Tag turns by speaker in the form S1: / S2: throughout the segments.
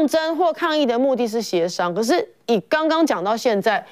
S1: 抗争或抗议的目的是协商，可是以刚刚讲到现在，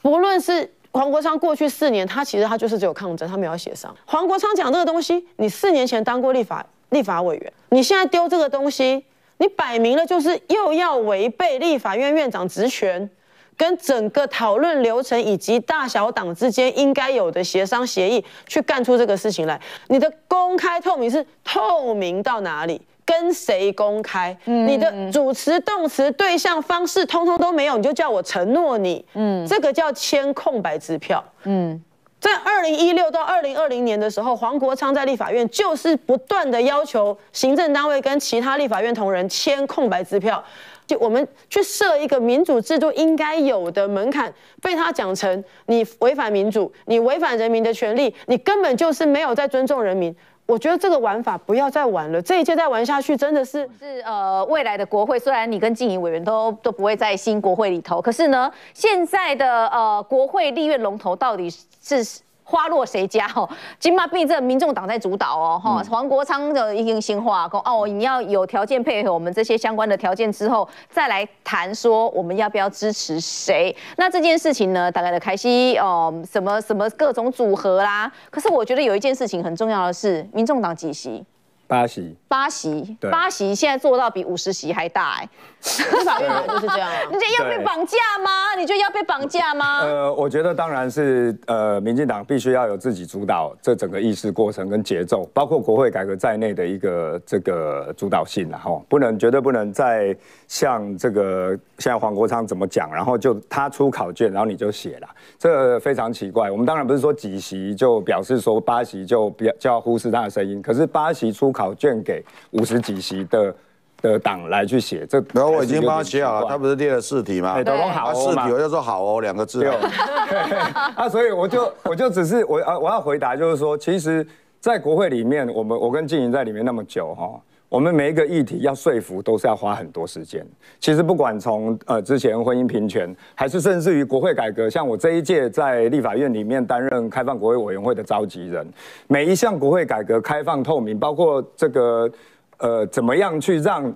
S1: 不论是黄国昌过去四年，他其实他就是只有抗争，他没有协商。黄国昌讲这个东西，你四年前当过立法立法委员，你现在丢这个东西，你摆明了就是又要违背立法院院长职权。跟整个讨论流程以及大小党之间应该有的协商协议，去干出这个事情来。你的公开透明是透明到哪里？跟谁公开？你的主持、动词、对象、方式，通通都没有，你就叫我承诺你？嗯，这个叫签空白支票。嗯，在二零一六到二零二零年的时候，黄国昌在立法院就是不断的要求行政单位跟其他立法院同仁签空白支票。就我们去设一个民主制度应该有的门槛，被他讲成你违反民主，你违反人民的权利，你根本就是没有在尊重人民。我觉得这个玩法不要再玩了，这一届再玩下去真的是
S2: 是呃未来的国会，虽然你跟静怡委员都都不会在新国会里头，可是呢，现在的呃国会立院龙头到底是？花落谁家？哦，金马币这民众党在主导哦，哈，黄国昌的一定新话讲哦，你要有条件配合我们这些相关的条件之后，再来谈说我们要不要支持谁？那这件事情呢，大概的开西哦，什么什么各种组合啦。可是我觉得有一件事情很重要的是，民众党几席？
S3: 八席，
S2: 八席，对八席现在做到比五十席还大哎，
S1: 立法院就是这样啊，
S2: 你这要被绑架吗？你觉得要被绑架吗？
S3: 呃，我觉得当然是呃，民进党必须要有自己主导这整个议事过程跟节奏，包括国会改革在内的一个这个主导性了哈，不能绝对不能再像这个现在黄国昌怎么讲，然后就他出考卷，然后你就写了，这非常奇怪。我们当然不是说几席就表示说八席就不要就要忽视他的声音，可是八席出考。考卷给五十几席的的党来去写，这
S4: 然后我已经帮他写好了，他不是列了四题吗？
S3: 都好
S4: 四题我就说好哦两个字。
S3: 啊，所以我就我就只是我啊我要回答就是说，其实，在国会里面，我们我跟静莹在里面那么久哈。我们每一个议题要说服都是要花很多时间。其实不管从呃之前婚姻平权，还是甚至于国会改革，像我这一届在立法院里面担任开放国会委员会的召集人，每一项国会改革开放透明，包括这个呃怎么样去让。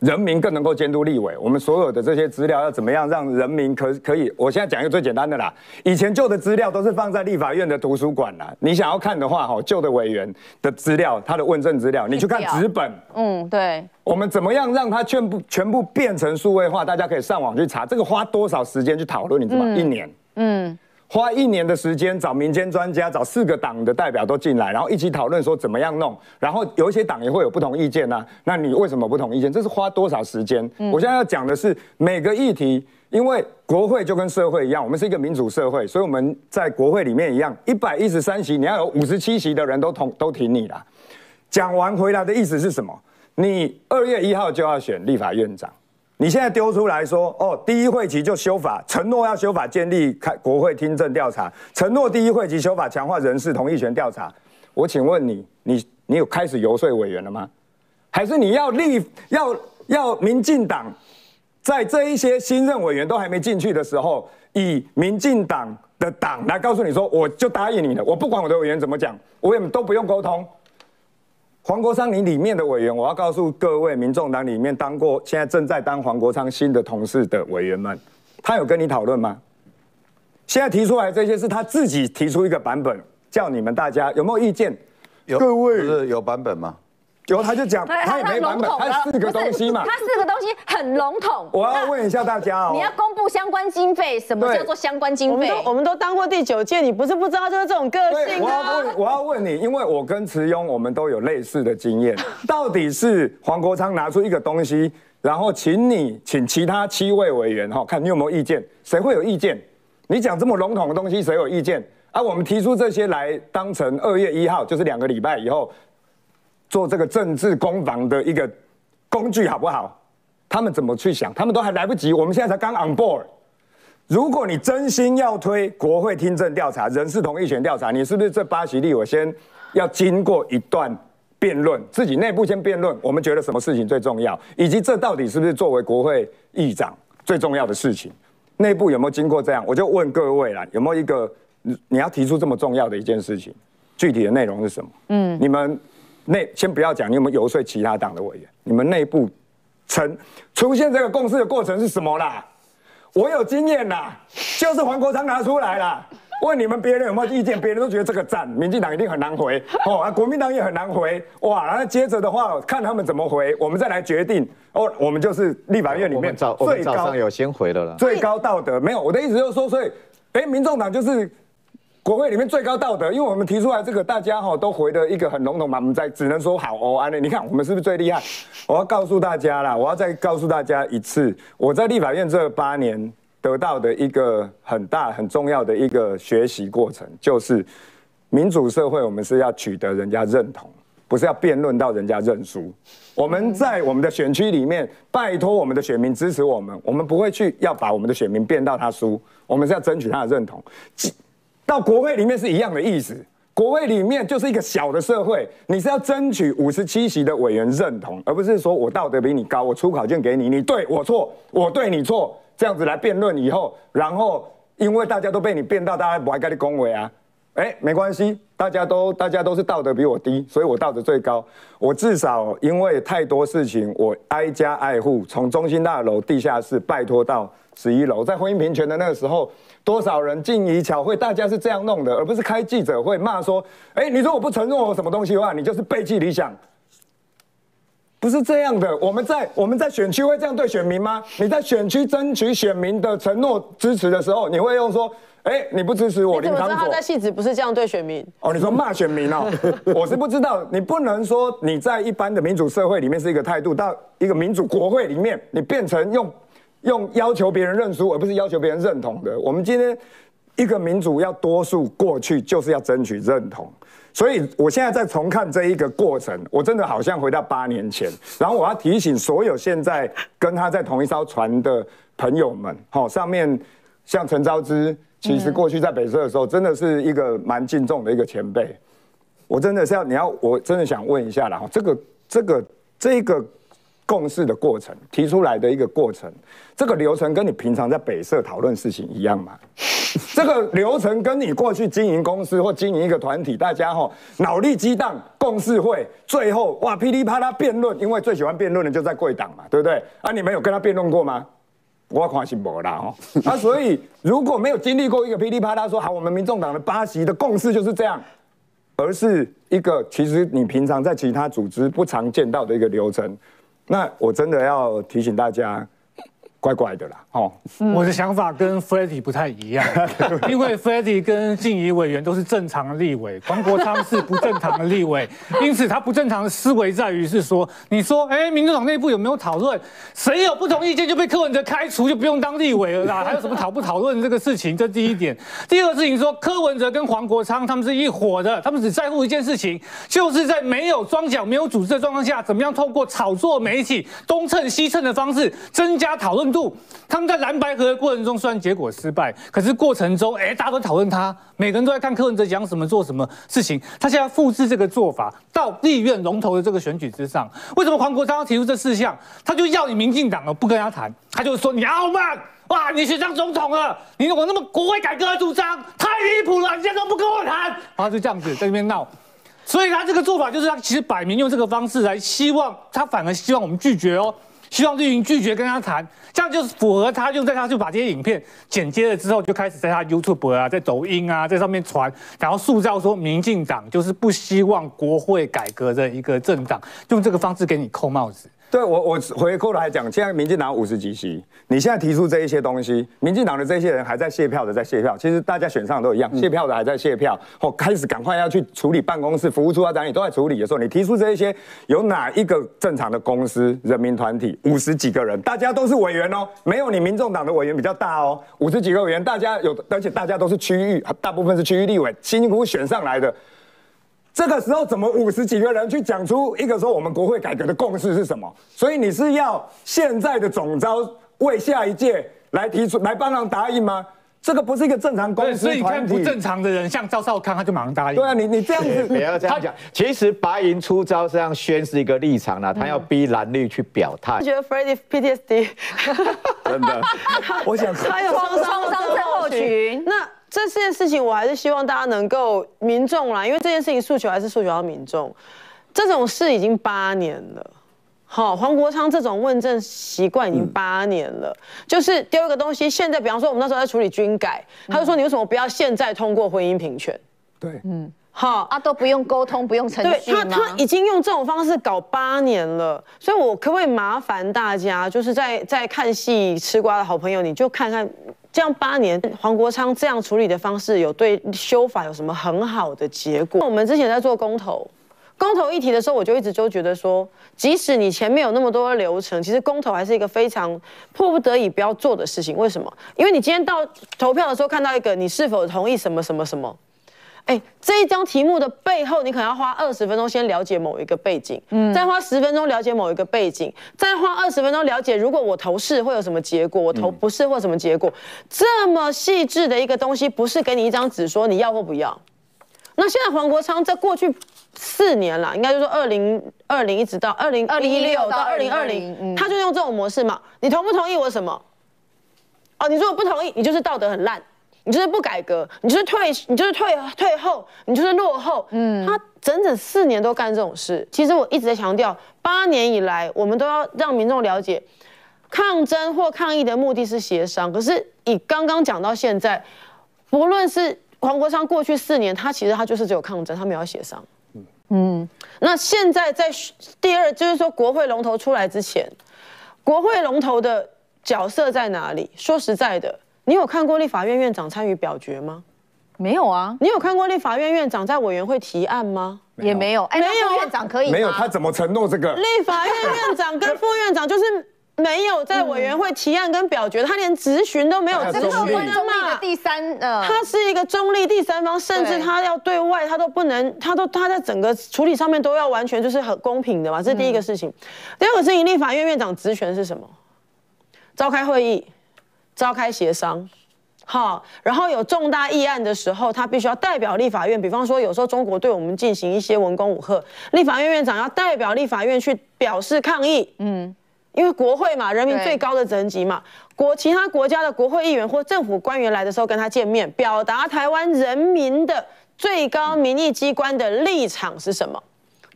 S3: 人民更能够监督立委，我们所有的这些资料要怎么样让人民可可以？我现在讲一个最简单的啦，以前旧的资料都是放在立法院的图书馆啦，你想要看的话，哈，旧的委员的资料，他的问政资料，你去看纸本。
S2: 嗯，对。
S3: 我们怎么样让它全部全部变成数位化？大家可以上网去查，这个花多少时间去讨论？你知道吗？一年。嗯。花一年的时间找民间专家，找四个党的代表都进来，然后一起讨论说怎么样弄。然后有一些党也会有不同意见呐。那你为什么不同意见？这是花多少时间？我现在要讲的是每个议题，因为国会就跟社会一样，我们是一个民主社会，所以我们在国会里面一样，一百一十三席，你要有五十七席的人都同都挺你啦。讲完回来的意思是什么？你二月一号就要选立法院长。你现在丢出来说，哦，第一会期就修法，承诺要修法建立开国会听证调查，承诺第一会期修法强化人事同意权调查。我请问你，你你有开始游说委员了吗？还是你要立要要民进党在这一些新任委员都还没进去的时候，以民进党的党来告诉你说，我就答应你了，我不管我的委员怎么讲，我也都不用沟通。黄国昌，你里面的委员，我要告诉各位民众党里面当过、现在正在当黄国昌新的同事的委员们，他有跟你讨论吗？现在提出来这些是他自己提出一个版本，叫你们大家有没有意见？
S4: 有，各位是有版本吗？
S3: 有他就讲，他也没版本，他四个东西嘛，
S2: 他四个东西很笼统。
S3: 我要问一下大家哦，
S2: 你要公布相关经费，什么叫做相关经费？
S1: 我们都我们都当过第九届，你不是不知道就是这种个性
S3: 我要问，我要问你，因为我跟慈庸我们都有类似的经验，到底是黄国昌拿出一个东西，然后请你请其他七位委员哈，看你有没有意见，谁会有意见？你讲这么笼统的东西，谁有意见？啊，我们提出这些来当成二月一号，就是两个礼拜以后。做这个政治攻防的一个工具好不好？他们怎么去想？他们都还来不及。我们现在才刚 on board。如果你真心要推国会听证调查、人事同意权调查，你是不是这八席立委先要经过一段辩论，自己内部先辩论，我们觉得什么事情最重要，以及这到底是不是作为国会议长最重要的事情？内部有没有经过这样？我就问各位啦，有没有一个你要提出这么重要的一件事情，具体的内容是什么？嗯，你们。内先不要讲，你有没有游说其他党的委员？你们内部成出现这个共识的过程是什么啦？我有经验啦，就是黄国昌拿出来啦。问你们别人有没有意见？别人都觉得这个赞，民进党一定很难回哦，啊，国民党也很难回哇。然后接着的话，看他们怎么回，我们再来决定哦。我们就是立法院里面
S5: 最高上有先回的了，
S3: 最高道德没有。我的意思就是说，所以哎，民众党就是国会里面最高道德，因为我们提出来这个，大家哈都回的一个很笼统嘛，我们在只能说好哦，安利。你看我们是不是最厉害？我要告诉大家啦，我要再告诉大家一次，我在立法院这八年。得到的一个很大很重要的一个学习过程，就是民主社会，我们是要取得人家认同，不是要辩论到人家认输。我们在我们的选区里面，拜托我们的选民支持我们，我们不会去要把我们的选民变到他输，我们是要争取他的认同。到国会里面是一样的意思，国会里面就是一个小的社会，你是要争取五十七席的委员认同，而不是说我道德比你高，我出考卷给你，你对我错，我对你错。这样子来辩论以后，然后因为大家都被你辩到，大家不爱跟你恭维啊，哎，没关系，大家都大家都是道德比我低，所以我道德最高。我至少因为太多事情，我挨家挨户，从中心大楼地下室拜托到十一楼，在婚姻平权的那个时候，多少人进怡巧会，大家是这样弄的，而不是开记者会骂说，哎，你说我不承认我什么东西的话，你就是背弃理想。不是这样的，我们在 我们在选区会这样对选民吗？你在选区争取选民的承诺支持的时候，你会用说，哎，你不支持我，
S1: 林长佐。他在戏子不是这样对选民？
S3: 哦，你说骂选民哦，我是不知道，你不能说你在一般的民主社会里面是一个态度，到一个民主国会里面，你变成用用要求别人认输，而不是要求别人认同的。我们今天一个民主要多数过去，就是要争取认同。所以，我现在在重看这一个过程，我真的好像回到八年前。然后，我要提醒所有现在跟他在同一艘船的朋友们，好，上面像陈昭之，其实过去在北社的时候，真的是一个蛮敬重的一个前辈。我真的是要，你要，我真的想问一下了哈，这个、这个、这个共识的过程，提出来的一个过程，这个流程跟你平常在北社讨论事情一样吗？这个流程跟你过去经营公司或经营一个团体，大家吼脑力激荡，共事会，最后哇噼里啪啦辩论，因为最喜欢辩论的就在贵党嘛，对不对？啊，你们有跟他辩论过吗？我看是没啦哈。啊，所以如果没有经历过一个噼里啪啦说好，我们民众党的八席的共识就是这样，而是一个其实你平常在其他组织不常见到的一个流程，那我真的要提醒大家。怪怪的啦，哦，
S6: 我的想法跟 Freddie 不太一样，因为 Freddie 跟静怡委员都是正常的立委，黄国昌是不正常的立委，因此他不正常的思维在于是说，你说，哎，民主党内部有没有讨论？谁有不同意见就被柯文哲开除，就不用当立委了啦？还有什么讨不讨论这个事情？这第一点。第二个事情说，柯文哲跟黄国昌他们是一伙的，他们只在乎一件事情，就是在没有装脚、没有组织的状况下，怎么样透过炒作媒体东蹭西蹭的方式增加讨论。度，他们在蓝白河的过程中，虽然结果失败，可是过程中，哎，大家都讨论他，每个人都在看柯文哲讲什么、做什么事情。他现在复制这个做法到立院龙头的这个选举之上，为什么黄国昌要提出这四项？他就要你民进党了，不跟他谈，他就说你傲慢，哇，你选上总统了，你我那么国会改革的主张太离谱了，你现在都不跟我谈，他就这样子在那边闹。所以他这个做法就是他其实摆明用这个方式来希望他反而希望我们拒绝哦。希望绿营拒绝跟他谈，这样就是符合他，就在他就把这些影片剪接了之后，就开始在他 YouTube 啊，在抖音啊，在上面传，然后塑造说民进党就是不希望国会改革的一个政党，用这个方式给你扣帽子。
S3: 对我，我回过来讲，现在民进党五十几席，你现在提出这一些东西，民进党的这些人还在卸票的，在卸票。其实大家选上都一样，卸票的还在卸票，或开始赶快要去处理办公室、服务处啊，等你都在处理的时候，你提出这一些，有哪一个正常的公司、人民团体五十几个人，大家都是委员哦，没有你民众党的委员比较大哦，五十几个委员，大家有，而且大家都是区域，大部分是区域立委，辛辛苦苦选上来的。这个时候怎么五十几个人去讲出一个说我们国会改革的共识是什么？所以你是要现在的总招为下一届来提出来帮忙答应吗？这个不是一个正常公司团
S6: 体。不正常的人像赵少康他就马上答应。
S3: 对啊，你你这样子
S5: 不要这样讲。其实白银出招这样宣示一个立场啦，他要逼蓝绿去表态。
S1: 觉得 Freddie PTSD
S3: 真的，我 想
S1: 他有创伤症候群。那。这件事情我还是希望大家能够民众啦，因为这件事情诉求还是诉求到民众。这种事已经八年了，好，黄国昌这种问政习惯已经八年了，就是丢一个东西。现在，比方说我们那时候在处理军改，他就说你为什么不要现在通过婚姻平权？
S3: 对，嗯，
S1: 好
S2: 啊，都不用沟通，不用程序
S1: 他他已经用这种方式搞八年了，所以我可不可以麻烦大家，就是在在看戏吃瓜的好朋友，你就看看这样八年黄国昌这样处理的方式，有对修法有什么很好的结果？我们之前在做公投。公投议题的时候，我就一直就觉得说，即使你前面有那么多的流程，其实公投还是一个非常迫不得已不要做的事情。为什么？因为你今天到投票的时候看到一个你是否同意什么什么什么，哎，这一张题目的背后，你可能要花二十分钟先了解某一个背景，嗯，再花十分钟了解某一个背景，再花二十分钟了解如果我投是会有什么结果，我投不是或什么结果，这么细致的一个东西，不是给你一张纸说你要或不要。那现在黄国昌在过去。四年了，应该就说二零二零一直到二零二零一六到二零二零，他就用这种模式嘛。你同不同意我什么？哦，你如果不同意，你就是道德很烂，你就是不改革，你就是退，你就是退退后，你就是落后。嗯，他整整四年都干这种事。其实我一直在强调，八年以来，我们都要让民众了解，抗争或抗议的目的是协商。可是以刚刚讲到现在，不论是黄国昌过去四年，他其实他就是只有抗争，他没有协商。嗯，那现在在第二，就是说国会龙头出来之前，国会龙头的角色在哪里？说实在的，你有看过立法院院长参与表决吗？
S2: 没有啊。
S1: 你有看过立法院院长在委员会提案吗？
S2: 也没有。
S1: 哎，没有
S2: 院长可以
S3: 没有，他怎么承诺这个？
S1: 立法院院长跟副院长就是。没有在委员会提案跟表决，他连质询都没有质询
S2: 中立的第三，呃，
S1: 他是一个中立第三方，甚至他要对外，他都不能，他都他在整个处理上面都要完全就是很公平的嘛，这是第一个事情。第二个事情，立法院院长职权是什么？召开会议，召开协商，好，然后有重大议案的时候，他必须要代表立法院，比方说有时候中国对我们进行一些文攻武吓，立法院院长要代表立法院去表示抗议，嗯。因为国会嘛，人民最高的层级嘛，国其他国家的国会议员或政府官员来的时候跟他见面，表达台湾人民的最高民意机关的立场是什么？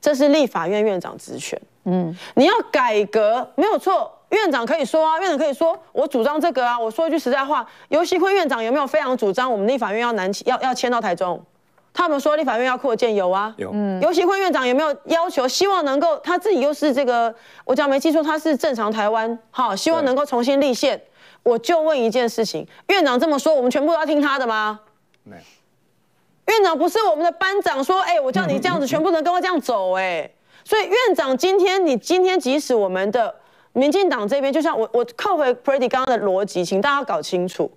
S1: 这是立法院院长职权。嗯，你要改革没有错，院长可以说啊，院长可以说我主张这个啊。我说一句实在话，游锡坤院长有没有非常主张我们立法院要南要要迁到台中？他们说立法院要扩建，有啊，
S3: 有。嗯，
S1: 游锡堃院长有没有要求？希望能够他自己又是这个，我讲没记错，他是正常台湾，好，希望能够重新立宪。我就问一件事情，院长这么说，我们全部都要听他的吗？
S3: 没有。
S1: 院长不是我们的班长，说，哎，我叫你这样子，全部人跟我这样走，哎。所以院长今天，你今天即使我们的民进党这边，就像我我扣回 Pretty 刚刚的逻辑，请大家搞清楚，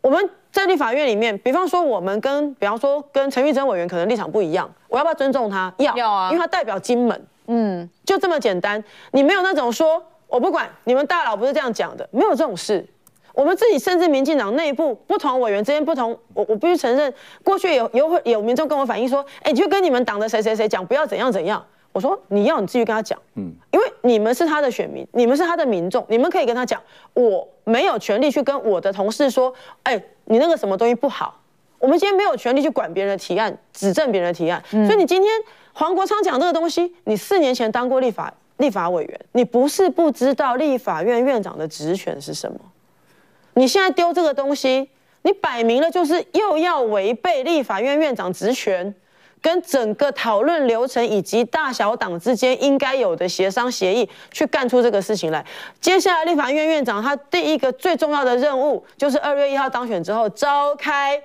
S1: 我们。在立法院里面，比方说我们跟，比方说跟陈玉珍委员可能立场不一样，我要不要尊重他？
S2: 要，要啊，
S1: 因为他代表金门，嗯，就这么简单。你没有那种说，我不管，你们大佬不是这样讲的，没有这种事。我们自己甚至民进党内部不同委员之间不同，我我必须承认，过去有有会有民众跟我反映说，哎，你就跟你们党的谁谁谁讲，不要怎样怎样。我说你要你继续跟他讲，嗯，因为你们是他的选民，你们是他的民众，你们可以跟他讲，我没有权利去跟我的同事说，哎，你那个什么东西不好。我们今天没有权利去管别人的提案，指正别人的提案。所以你今天黄国昌讲这个东西，你四年前当过立法立法委员，你不是不知道立法院院长的职权是什么。你现在丢这个东西，你摆明了就是又要违背立法院院长职权。跟整个讨论流程以及大小党之间应该有的协商协议，去干出这个事情来。接下来立法院院长他第一个最重要的任务，就是二月一号当选之后召开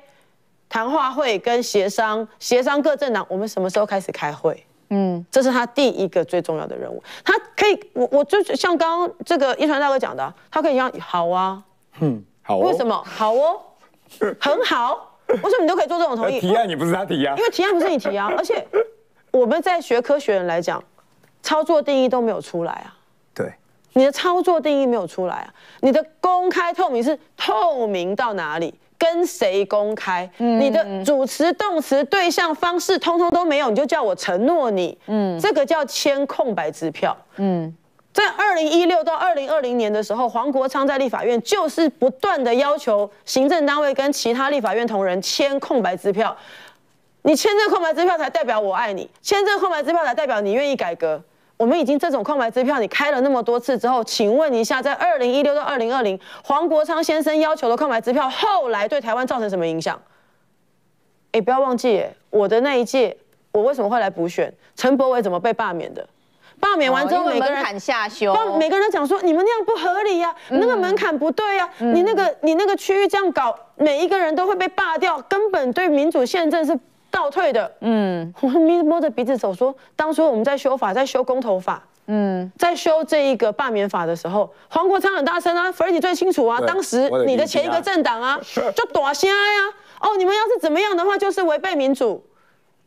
S1: 谈话会跟协商，协商各政党我们什么时候开始开会？嗯，这是他第一个最重要的任务。他可以，我我就像刚刚这个一传大哥讲的，他可以讲好啊，
S3: 嗯，好，
S1: 为什么好哦？很好。为什么你都可以做这种同意？
S3: 提案你不是他提啊？
S1: 因为提案不是你提啊，而且我们在学科学人来讲，操作定义都没有出来啊。
S3: 对，
S1: 你的操作定义没有出来啊，你的公开透明是透明到哪里？跟谁公开？你的主词、动词、对象、方式，通通都没有，你就叫我承诺你？嗯，这个叫签空白支票。嗯。在二零一六到二零二零年的时候，黄国昌在立法院就是不断的要求行政单位跟其他立法院同仁签空白支票。你签这个空白支票才代表我爱你，签这个空白支票才代表你愿意改革。我们已经这种空白支票，你开了那么多次之后，请问一下，在二零一六到二零二零，黄国昌先生要求的空白支票，后来对台湾造成什么影响？哎，不要忘记，我的那一届，我为什么会来补选？陈柏伟怎么被罢免的？罢免完之后，每个人
S2: 门槛下修，
S1: 每个人都讲说，你们那样不合理呀，那个门槛不对呀，你那个你那个区域这样搞，每一个人都会被罢掉，根本对民主宪政是。倒退的，嗯，我们摸着鼻子走，说当初我们在修法，在修公投法，嗯，在修这一个罢免法的时候，黄国昌很大声啊，弗你最清楚啊，当时你的前一个政党啊，就躲虾呀，哦，你们要是怎么样的话，就是违背民主。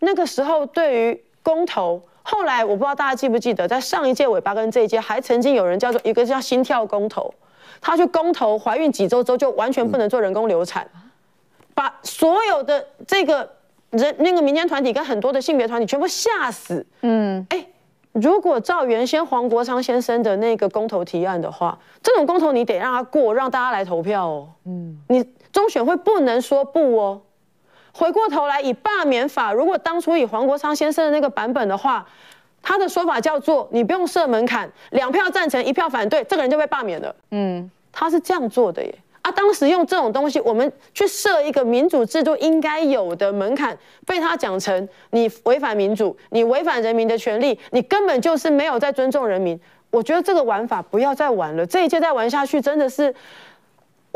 S1: 那个时候对于公投，后来我不知道大家记不记得，在上一届尾巴跟这一届，还曾经有人叫做一个叫心跳公投，他去公投怀孕几周之后就完全不能做人工流产，把所有的这个。人那个民间团体跟很多的性别团体全部吓死。嗯，哎，如果照原先黄国昌先生的那个公投提案的话，这种公投你得让他过，让大家来投票哦。嗯，你中选会不能说不哦。回过头来以罢免法，如果当初以黄国昌先生的那个版本的话，他的说法叫做你不用设门槛，两票赞成一票反对，这个人就被罢免了。嗯，他是这样做的耶。啊当时用这种东西，我们去设一个民主制度应该有的门槛，被他讲成你违反民主，你违反人民的权利，你根本就是没有在尊重人民。我觉得这个玩法不要再玩了，这一届再玩下去真的是。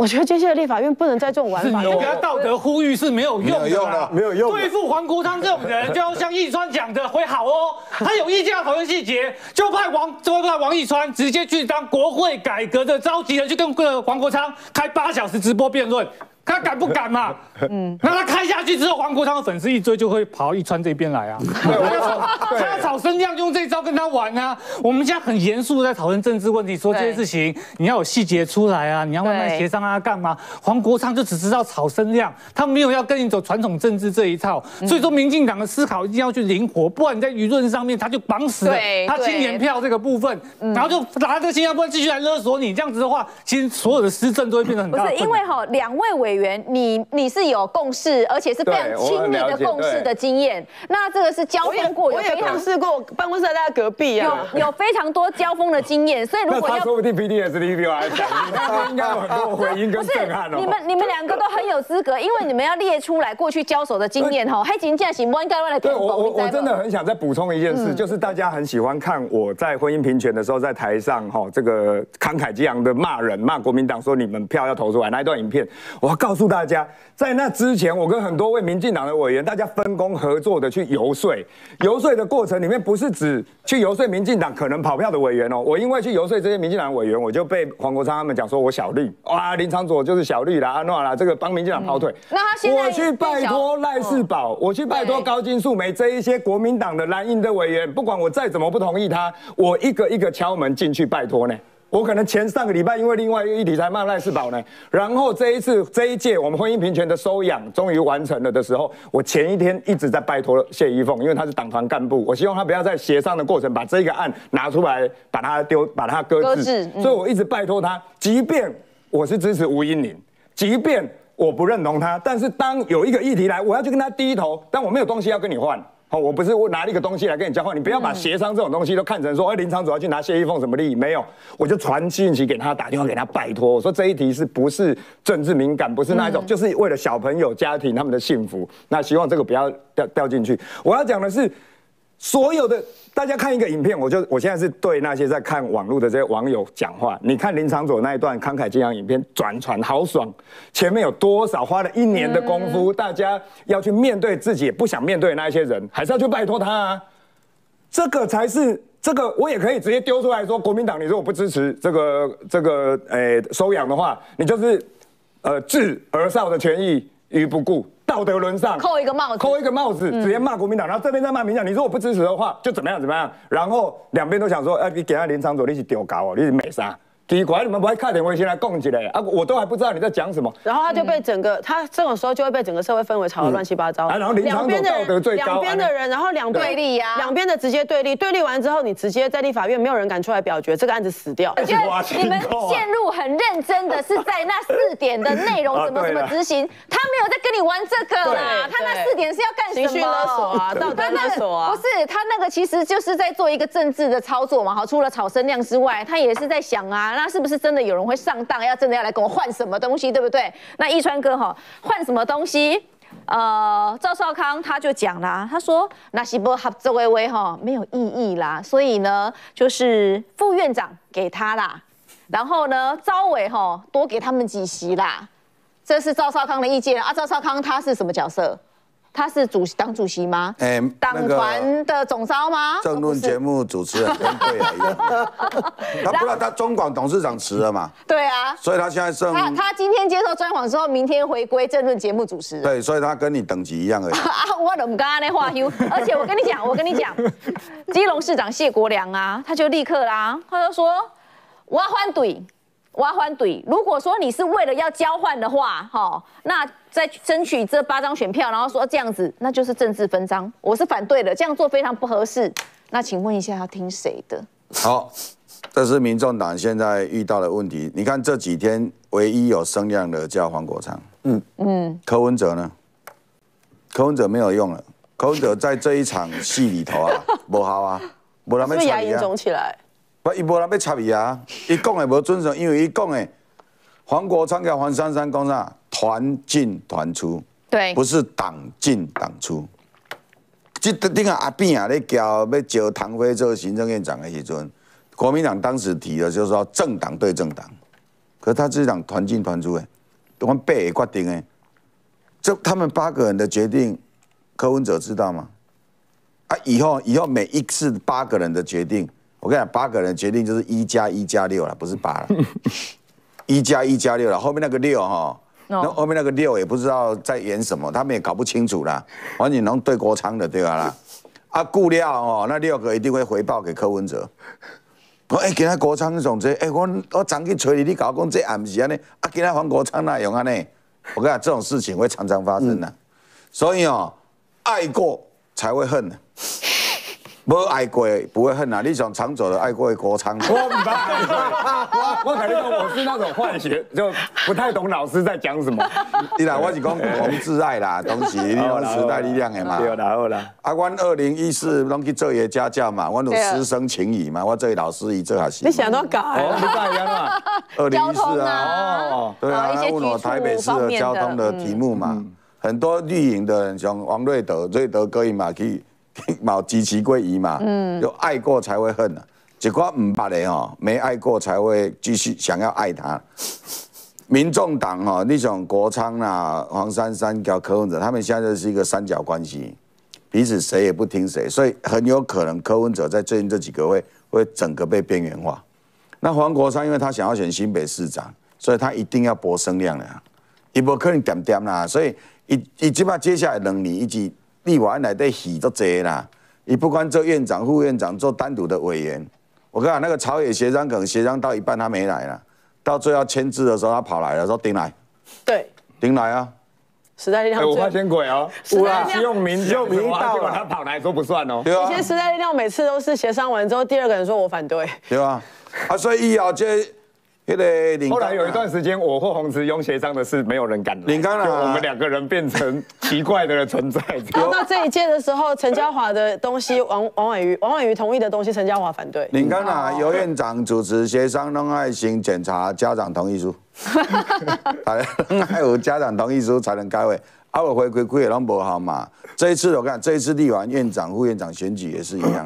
S1: 我觉得接下来立法院不能再这种玩法，
S6: 你给他道德呼吁是没有用的，
S4: 没有用。
S6: 对付黄国昌这种人，就要像易川讲的会好哦。他有意见要讨论细节，就派王，就派王易川直接去当国会改革的召集人，去跟个黄国昌开八小时直播辩论。他敢不敢嘛？嗯，那他开下去之后，黄国昌的粉丝一追就会跑到一川这边来啊。他要炒声量，用这招跟他玩啊。我们现在很严肃的在讨论政治问题，说这些事情你要有细节出来啊，你要慢慢协商啊，干嘛？黄国昌就只知道炒声量，他没有要跟你走传统政治这一套。所以说，民进党的思考一定要去灵活，不然你在舆论上面他就绑死了他青年票这个部分，然后就拿这个新加坡继续来勒索你。这样子的话，其实所有的施政都会变得很大。
S2: 不是因为哈，两位委。委员，你你是有共识，而且是非常亲密的共识的经验。那这个是交锋过，
S1: 我也共事过，办公室在他隔壁
S2: 啊，有有非常多交锋的经验。所以如果
S3: 他说不定 PDS 的 v 还讲，他应该有很多回音跟震撼哦。
S2: 你们你们两个都很有资格，因为你们要列出来过去交手的经验哈。黑金这行不应该来
S3: 对我我我真的很想再补充一件事，就是大家很喜欢看我在婚姻平权的时候，在台上哈这个慷慨激昂的骂人，骂国民党说你们票要投出来那一段影片，我要告诉大家。在那之前，我跟很多位民进党的委员，大家分工合作的去游说。游说的过程里面，不是只去游说民进党可能跑票的委员哦。我因为去游说这些民进党委员，我就被黄国昌他们讲说我小绿哇，林长佐就是小绿啦，阿诺啦，这个帮民进党跑腿。
S2: 那他现在
S3: 我去拜托赖世宝，我去拜托高金素梅这一些国民党的蓝营的委员，不管我再怎么不同意他，我一个一个敲门进去拜托呢。我可能前上个礼拜因为另外一个议题才骂赖世宝呢，然后这一次这一届我们婚姻平权的收养终于完成了的时候，我前一天一直在拜托谢依凤，因为他是党团干部，我希望他不要在协商的过程把这个案拿出来，把它丢，把它搁置，所以我一直拜托他，即便我是支持吴英玲，即便我不认同他，但是当有一个议题来，我要去跟他低头，但我没有东西要跟你换。哦，我不是我拿了一个东西来跟你交换，你不要把协商这种东西都看成说，哎，林场主要去拿谢依凤什么利益？没有，我就传讯息给他，打电话给他拜托，我说这一题是不是政治敏感？不是那一种，就是为了小朋友家庭他们的幸福，那希望这个不要掉掉进去。我要讲的是。所有的大家看一个影片，我就我现在是对那些在看网络的这些网友讲话。你看林长佐那一段慷慨激昂影片转传好爽，前面有多少花了一年的功夫，大家要去面对自己也不想面对的那一些人，还是要去拜托他啊？这个才是这个，我也可以直接丢出来说，国民党，你如果不支持这个这个诶收养的话，你就是呃置儿少的权益于不顾。道德沦丧，
S2: 扣一个帽子，
S3: 扣一个帽子，直接骂国民党，然后这边在骂民进党。你说我不支持的话，就怎么样怎么样。然后两边都想说，哎，你给他连长左，你是丢搞哦，你是美杀。奇怪，你们不会看点微信来供起来啊？我都还不知道你在讲什么。
S1: 然后他就被整个，他这种时候就会被整个社会氛围吵得乱七八糟。
S3: 然后两边的
S1: 两边的人，然后两
S2: 对立呀，
S1: 两边的直接对立，对立完之后，你直接在立法院没有人敢出来表决，这个案子死掉。
S2: 我觉得你们陷入很认真的是在那四点的 内容怎么怎么执行，他没有在跟你玩这个啦。他那四点是要干什么？
S1: 情绪勒索啊，道德勒索啊。
S2: 不是，他那个其实就是在做一个政治的操作嘛。好，除了炒声量之外，他也是在想啊，那是不是真的有人会上当，要真的要来跟我换什么东西，对不对？那一川哥哈，换什么东西？呃，赵少康他就讲啦，他说那是不合作微微哈没有意义啦，所以呢，就是副院长给他啦，然后呢，招委哈多给他们几席啦，这是赵少康的意见啊。赵少康他是什么角色？他是主党主席吗？哎，党团的总召吗？
S4: 政论节目主持人跟对啊一样。他不然他中广董事长辞了嘛？
S2: 对啊。
S4: 所以他现在剩
S2: 他他今天接受专访之后，明天回归政论节目主持人。
S4: 对，所以他跟你等级一样而已。啊，
S2: 我怎么刚刚那话休？而且我跟你讲，我跟你讲，基隆市长谢国良啊，他就立刻啦，他就说我要换队。我要换怼。如果说你是为了要交换的话，哈，那再争取这八张选票，然后说这样子，那就是政治分赃。我是反对的，这样做非常不合适。那请问一下，要听谁的？
S4: 好，这是民众党现在遇到的问题。你看这几天唯一有声量的叫黄国昌，嗯嗯，柯文哲呢？柯文哲没有用了。柯文哲在这一场戏里头啊，不好啊，
S1: 不那么牙龈肿起来。
S4: 不，伊无人要插伊啊！伊讲的无遵守，因为伊讲的黄国昌跟黄珊珊讲啥？团进团出，
S2: 对，
S4: 不是党进党出。即顶下阿扁啊，咧叫要招唐飞做行政院长的时阵，国民党当时提的就是说政党对政党，可是他是讲团进团出的，我们八个决定的，这他们八个人的决定，柯文哲知道吗？啊，以后以后每一次八个人的决定。我跟你讲，八个人决定就是一加一加六了，不是八了，一加一加六了。后面那个六哈，那后面那个六也不知道在演什么，他们也搞不清楚啦。反正能对国昌的对吧啦？啊，顾料哦，那六个一定会回报给柯文哲。我哎，今他国昌总这，哎，我我昨去催你，你搞讲这也不是安尼，啊，今他还国昌那用安尼？我跟你讲，这种事情会常常发生的。所以哦，爱过才会恨。无爱过不会恨啊！你想长久的爱过国昌，
S3: 我唔怕，我我肯定我是那种坏学，就不太懂老师在讲什么。
S4: 对啦，我是讲同志爱啦，同时你用时代力量的嘛。
S3: 对啦，好啦。
S4: 啊，阮二零一四拢去做一个家教嘛，阮有师生情谊嘛，我做老师伊做下是。
S1: 你想到搞？
S3: 哦，你改样嘛？
S4: 二零一四
S2: 啊，哦，
S4: 对啊，问我台北市的交通的题目嘛，很多绿营的人像王瑞德，瑞德可以嘛去。毛支持过伊嘛，有爱过才会恨啊。一寡唔捌的吼，没爱过才会继续想要爱他。民众党哈，你想国昌啊、黄珊珊、叫柯文哲，他们现在是一个三角关系，彼此谁也不听谁，所以很有可能柯文哲在最近这几个会会整个被边缘化。那黄国昌因为他想要选新北市长，所以他一定要博声量的，一波可能点点啦，所以一一起码接下来两年以及。立委来得戏都多啦，你不管做院长、副院长，做单独的委员，我跟你讲，那个朝野协商可能协商到一半他没来了，到最后签字的时候他跑来了，说丁来，
S1: 对，
S4: 丁来啊，
S1: 时代力量，
S3: 我发现鬼哦，
S1: 时代力量
S3: 用名用名到了，他跑来说不算哦，
S4: 对啊，
S1: 以前时代力量每次都是协商完之后，第二个人说我反对，
S4: 对啊，啊，所以以后这。
S3: 后来有一段时间，我和洪慈庸协商的事，没有人敢来，就我们两个人变成奇怪的存在。
S1: 那这一届的时候，陈嘉华的东西，王王婉瑜，王婉瑜同意的东西，陈嘉华反对。
S4: 你看啊，尤院长主持协商，弄爱心检查家长同意书，还有家长同意书才能开会，啊，我回归归也拢不好嘛。这一次我看，这一次立完院长、副院长选举也是一样。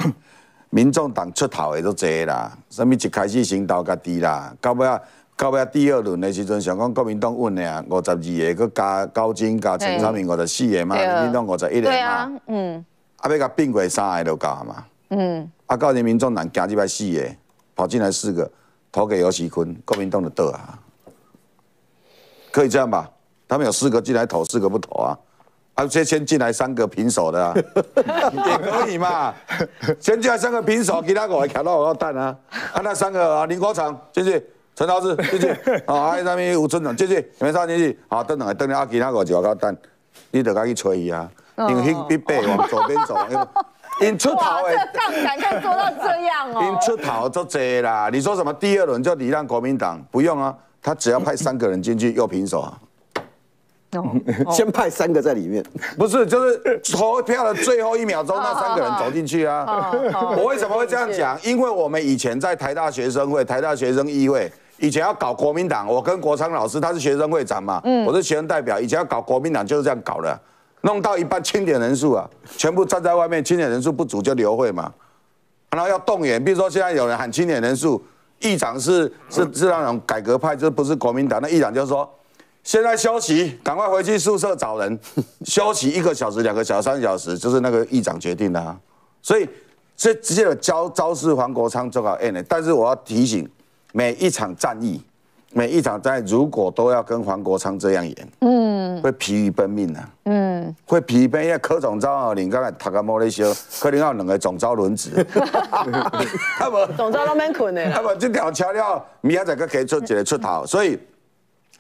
S4: 民众党出头的都多啦，什么一开始先投家己啦，到尾啊，到尾啊第二轮的时阵，想讲国民党稳的啊，五十二个，佮加高金加陈昌明五十四个嘛，民进党五十一个嘛，嗯，啊要甲并过三个就够嘛，嗯，啊到时民众党加几百四个，跑进来四个，投给尤喜坤，国民党就倒啊，可以这样吧？他们有四个进来投，四个不投啊。啊，先先进来三个平手的啊，也可以嘛。先进来三个平手，其他五个卡到我蛋啊。啊，那三个啊，林国昌进去，陈老师 进去，啊，还有那边吴村长进去，没上进去。好，等两个等下其他五个就我蛋，你得赶去催伊啊。因为必备往左边走，因出头
S2: 诶。这杠杆可以做到这样哦。
S4: 因出头就多啦。你说什么第二轮就礼让国民党？不用啊。他只要派三个人进去又平手啊。
S7: 先派三个在里面，
S4: 不是，就是投票的最后一秒钟，那三个人走进去啊。我为什么会这样讲？因为我们以前在台大学生会、台大学生议会，以前要搞国民党，我跟国昌老师，他是学生会长嘛，我是学生代表，以前要搞国民党就是这样搞的，弄到一半清点人数啊，全部站在外面，清点人数不足就留会嘛，然后要动员，比如说现在有人喊清点人数，议长是是是那种改革派，这不是国民党，那议长就说。现在休息，赶快回去宿舍找人 休息一个小时、两个小时、三小时，就是那个议长决定的啊。所以这直接的招招式黄国昌做好 N 但是我要提醒，每一场战役，每一场战役如果都要跟黄国昌这样演，嗯，会疲于奔命啊，嗯，会疲于奔，因为柯总招啊，你刚才塔克莫那些，可能要两个总招轮子，
S1: 他们总招都蛮困的，
S4: 他们这条桥了，明仔再可以出一个出头，所以。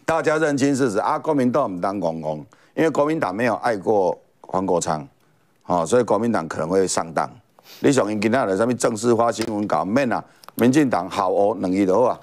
S4: 大家认清事实啊！国民党不当公公，因为国民党没有爱过黄国昌，哦，所以国民党可能会上当。你想因今仔日什么正式发新闻稿，免啊，民进党好哦，两亿的话。